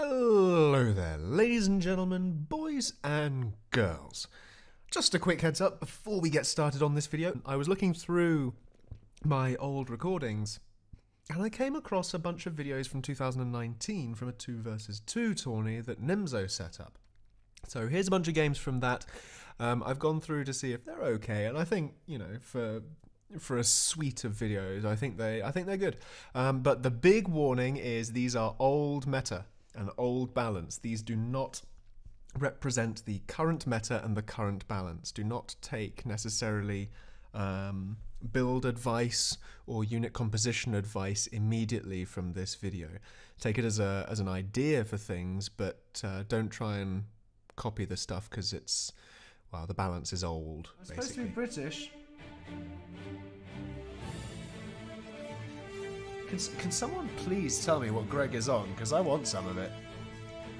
Hello there, ladies and gentlemen, boys and girls. Just a quick heads up before we get started on this video. I was looking through my old recordings and I came across a bunch of videos from 2019 from a 2 versus 2 tourney that Nimzo set up. So here's a bunch of games from that. Um, I've gone through to see if they're okay, and I think you know for for a suite of videos, I think they I think they're good. Um, but the big warning is these are old meta and old balance. These do not represent the current meta and the current balance. Do not take necessarily um, build advice or unit composition advice immediately from this video. Take it as a as an idea for things, but uh, don't try and copy the stuff because it's well the balance is old. It's supposed to be British. Can, can someone please tell me what Greg is on? Because I want some of it.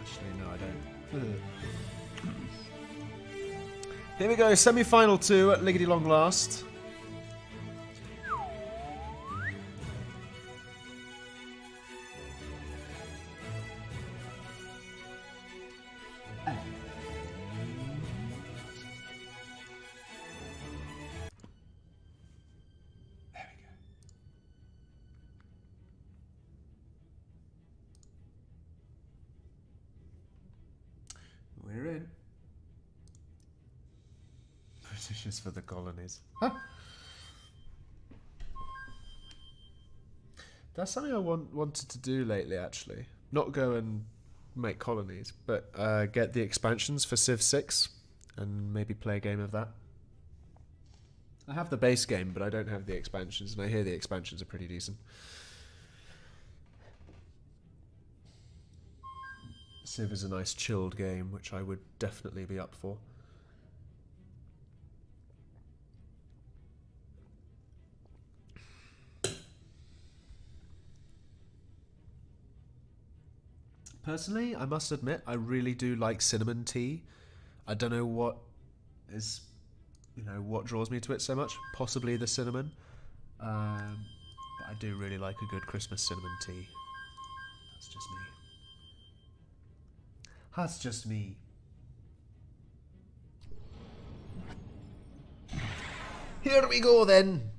Actually, no, I don't. Hmm. Here we go, semi-final two at Liggity Long Last. Is for the colonies. Huh? That's something I want, wanted to do lately, actually. Not go and make colonies, but uh, get the expansions for Civ 6 and maybe play a game of that. I have the base game, but I don't have the expansions, and I hear the expansions are pretty decent. Civ is a nice chilled game, which I would definitely be up for. Personally, I must admit, I really do like cinnamon tea. I don't know what is, you know, what draws me to it so much. Possibly the cinnamon. Um, but I do really like a good Christmas cinnamon tea. That's just me. That's just me. Here we go then.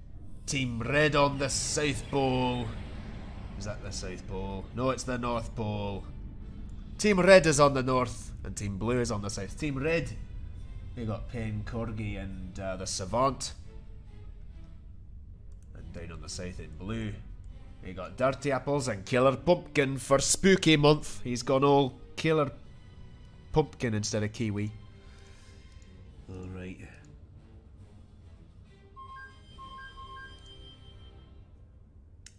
Team Red on the South Pole. Is that the South Pole? No, it's the North Pole. Team Red is on the North, and Team Blue is on the South. Team Red, they got Pen Corgi and uh, the Savant. And down on the South in Blue, they got Dirty Apples and Killer Pumpkin for Spooky Month. He's gone all Killer Pumpkin instead of Kiwi. Alright.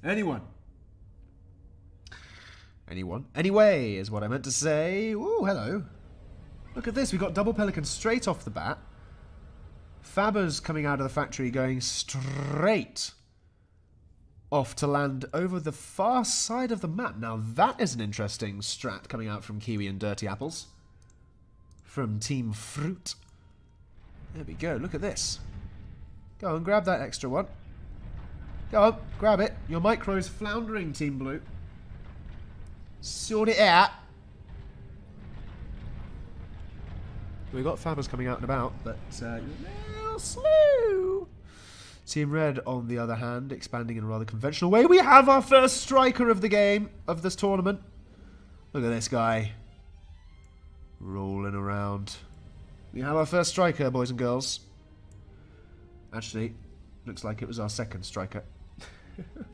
Anyone? Anyone? Anyway, is what I meant to say. Ooh, hello. Look at this. We got double pelican straight off the bat. Fabber's coming out of the factory going straight off to land over the far side of the map. Now that is an interesting strat coming out from Kiwi and Dirty Apples. From Team Fruit. There we go. Look at this. Go and grab that extra one. Go on, grab it. Your micro's floundering, Team Blue. Sort it out. We've got Fabbers coming out and about, but uh, slow. Team Red, on the other hand, expanding in a rather conventional way. We have our first striker of the game, of this tournament. Look at this guy. Rolling around. We have our first striker, boys and girls. Actually, looks like it was our second striker.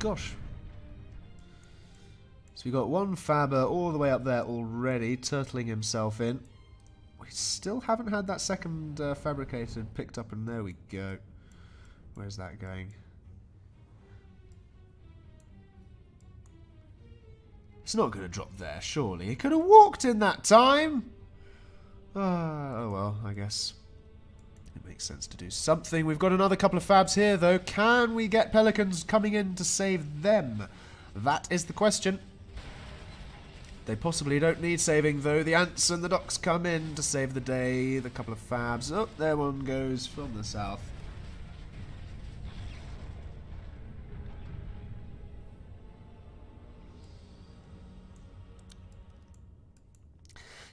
Gosh. So we got one Fabber all the way up there already, turtling himself in. We still haven't had that second uh, fabricated picked up, and there we go. Where's that going? It's not going to drop there, surely. He could have walked in that time. Uh, oh well, I guess it makes sense to do something. We've got another couple of fabs here, though. Can we get Pelicans coming in to save them? That is the question. They possibly don't need saving, though. The Ants and the Dox come in to save the day. The couple of fabs. Oh, there one goes from the south.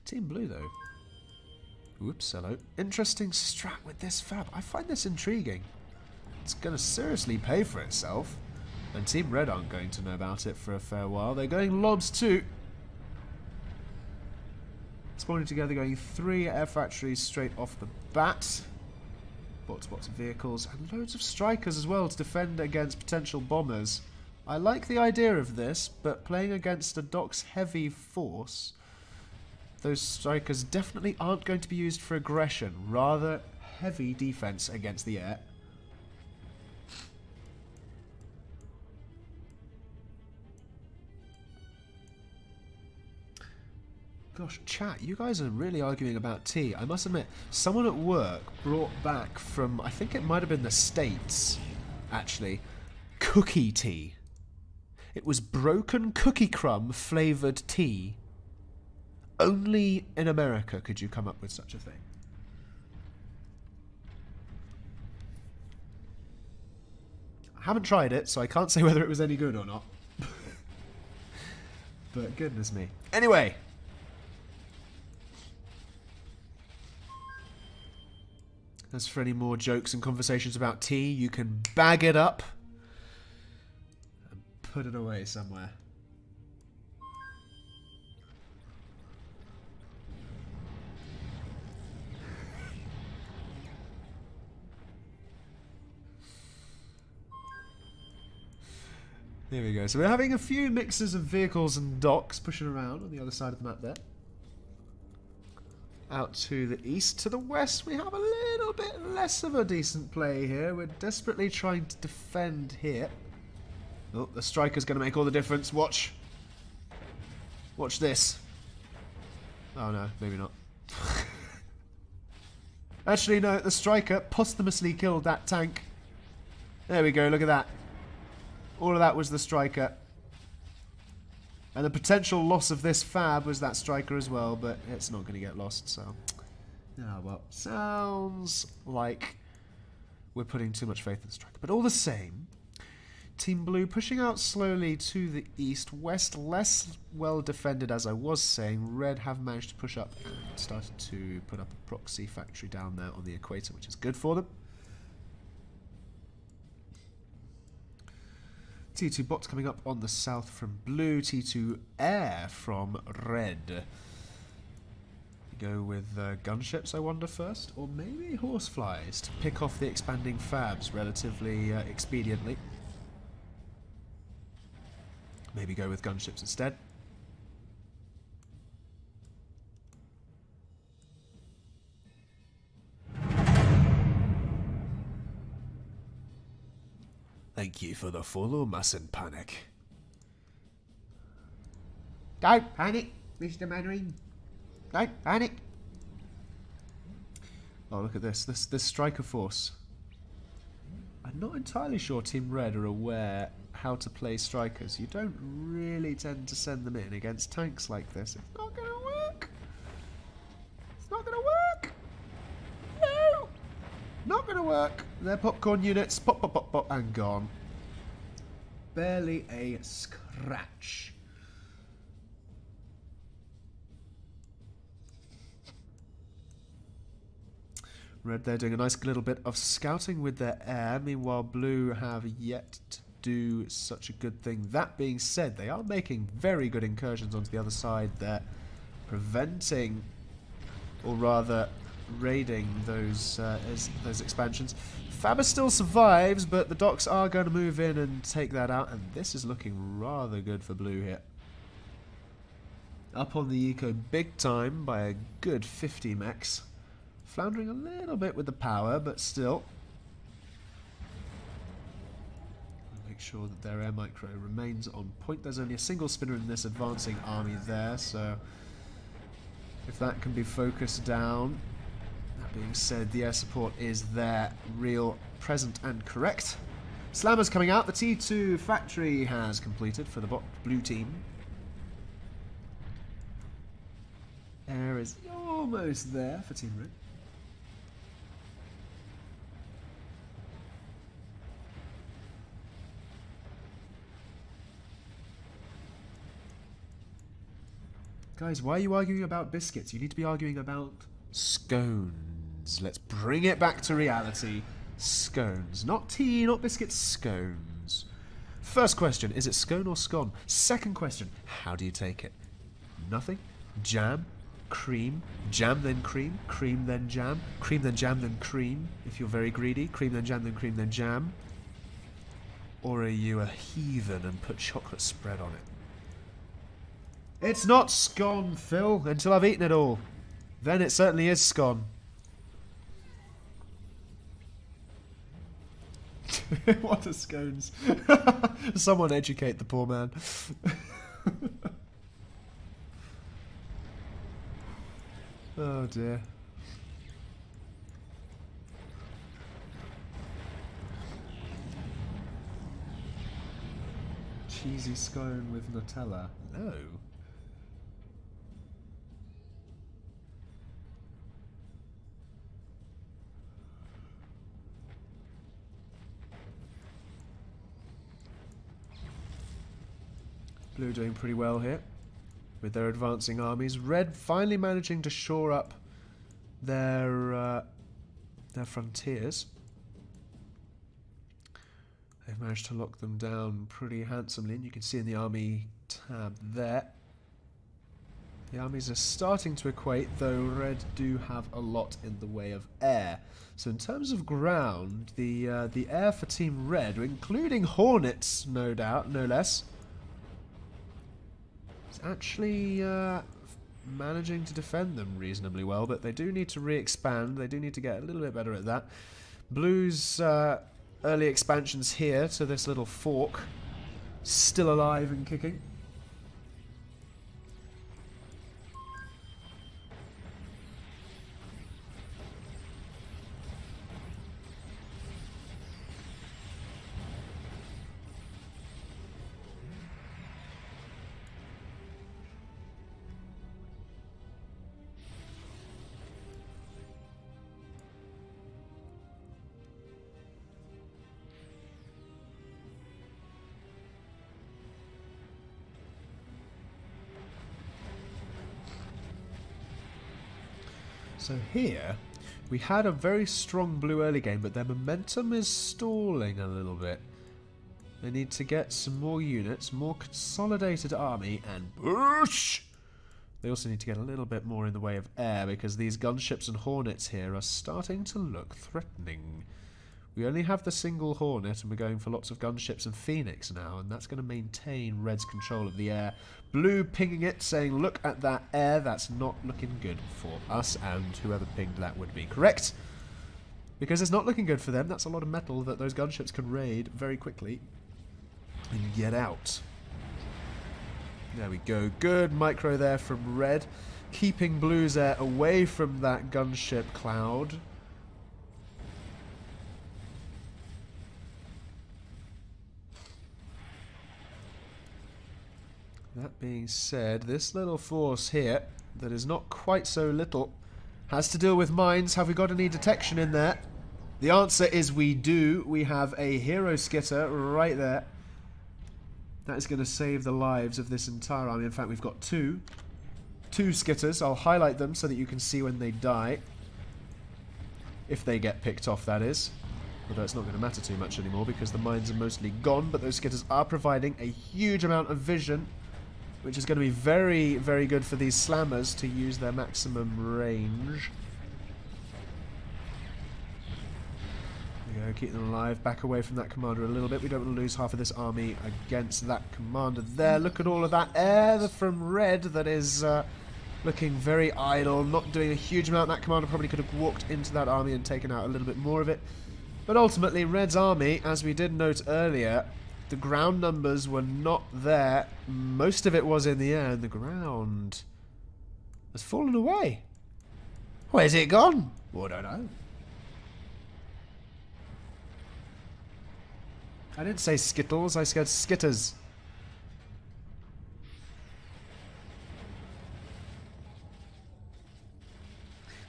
Team Blue, though. Whoops, hello. Interesting strat with this fab. I find this intriguing. It's going to seriously pay for itself. And Team Red aren't going to know about it for a fair while. They're going lobs too. Spawning together, going three air factories straight off the bat. Bots, bots, of vehicles, and loads of strikers as well to defend against potential bombers. I like the idea of this, but playing against a dox heavy force, those strikers definitely aren't going to be used for aggression, rather heavy defense against the air. Gosh, chat, you guys are really arguing about tea. I must admit, someone at work brought back from, I think it might have been the States, actually, cookie tea. It was broken cookie crumb flavoured tea. Only in America could you come up with such a thing. I haven't tried it, so I can't say whether it was any good or not. but goodness me. Anyway, As for any more jokes and conversations about tea, you can bag it up and put it away somewhere. There we go. So we're having a few mixes of vehicles and dox pushing around on the other side of the map there. Out to the east. To the west, we have a little bit less of a decent play here. We're desperately trying to defend here. Oh, the striker's going to make all the difference. Watch. Watch this. Oh no, maybe not. Actually, no, the striker posthumously killed that tank. There we go, look at that. All of that was the striker. And the potential loss of this fab was that striker as well, but it's not going to get lost, so... Ah, well, sounds like we're putting too much faith in the striker. But all the same, Team Blue pushing out slowly to the east. West less well defended, as I was saying. Red have managed to push up and started to put up a proxy factory down there on the equator, which is good for them. T2 bots coming up on the south from blue. T2 air from red. Go with uh, gunships, I wonder, first? Or maybe horseflies to pick off the expanding fabs relatively uh, expediently. Maybe go with gunships instead. Thank you for the follow, mustn't panic. Don't panic, Mr. Mainwaring. Don't panic. Oh, look at this. This this striker force. I'm not entirely sure Team Red are aware how to play strikers. You don't really tend to send them in against tanks like this. It's not going to work. It's not going to work. No. Not going to work. They're popcorn units. Pop, pop, pop, pop, and gone. Barely a scratch. Red, they're doing a nice little bit of scouting with their air. Meanwhile, Blue have yet to do such a good thing. That being said, they are making very good incursions onto the other side. They're preventing, or rather, raiding those uh, those expansions. Fabber still survives, but the dox are going to move in and take that out, and this is looking rather good for Blue here. Up on the eco big time by a good 50 mechs. Floundering a little bit with the power, but still. Make sure that their air micro remains on point. There's only a single spinner in this advancing army there, so if that can be focused down. Being said, the air support is there, real, present, and correct. Slammer's coming out. The T2 factory has completed for the bot blue team. Air is almost there for Team Red. Guys, why are you arguing about biscuits? You need to be arguing about scones. Let's bring it back to reality. Scones. Not tea, not biscuits, scones. First question, is it scone or scone? Second question, how do you take it? Nothing? Jam? Cream? Jam then cream? Cream then jam? Cream then jam then cream? If you're very greedy, cream then jam then cream then jam? Or are you a heathen and put chocolate spread on it? It's not scone, Phil, until I've eaten it all. Then it certainly is scone. what are scones? Someone educate the poor man. oh dear. Cheesy scone with Nutella. No. Blue doing pretty well here with their advancing armies. Red finally managing to shore up their uh, their frontiers. They've managed to lock them down pretty handsomely, and you can see in the army tab there. The armies are starting to equate, though red do have a lot in the way of air. So in terms of ground, the uh, the air for Team Red, including Hornets, no doubt, no less, is actually uh, managing to defend them reasonably well, but they do need to re-expand. They do need to get a little bit better at that. Blues uh, early expansions here to this little fork, still alive and kicking. So here, we had a very strong blue early game, but their momentum is stalling a little bit. They need to get some more units, more consolidated army, and push! They also need to get a little bit more in the way of air, because these gunships and hornets here are starting to look threatening. We only have the single Hornet, and we're going for lots of gunships and Phoenix now, and that's going to maintain Red's control of the air. Blue pinging it, saying, look at that air, that's not looking good for us, and whoever pinged that would be correct. Because it's not looking good for them, that's a lot of metal that those gunships can raid very quickly and get out. There we go, good micro there from Red, keeping Blue's air away from that gunship cloud. That being said, this little force here, that is not quite so little, has to deal with mines. Have we got any detection in there? The answer is we do. We have a hero skitter right there. That is going to save the lives of this entire army. In fact, we've got two. Two skitters. I'll highlight them so that you can see when they die. If they get picked off, that is. Although it's not going to matter too much anymore because the mines are mostly gone. But those skitters are providing a huge amount of vision which is going to be very, very good for these slammers to use their maximum range. Go, keep them alive, back away from that commander a little bit. We don't want to lose half of this army against that commander there. Look at all of that air from red that is uh, looking very idle, not doing a huge amount. That commander probably could have walked into that army and taken out a little bit more of it. But ultimately, Red's army, as we did note earlier, the ground numbers were not there. Most of it was in the air, and the ground has fallen away. Where's it gone? Well, I don't know. I didn't say Skittles, I said Skitters.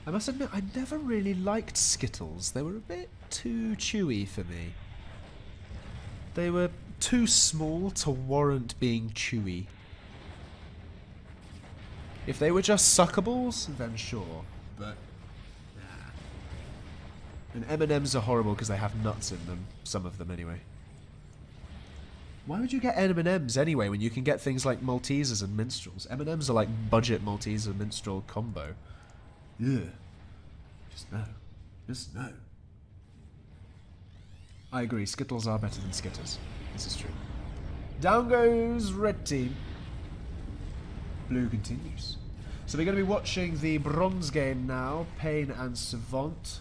I must admit, I never really liked Skittles. They were a bit too chewy for me. They were too small to warrant being chewy. If they were just suckables, then sure. But and M&Ms are horrible because they have nuts in them. Some of them, anyway. Why would you get M&Ms anyway when you can get things like Maltesers and Minstrels? M&Ms are like budget Malteser Minstrel combo. Yeah. Just no. Just no. I agree. Skittles are better than Skitters. This is true. Down goes red team. Blue continues. So we're going to be watching the bronze game now. Pain and Savant.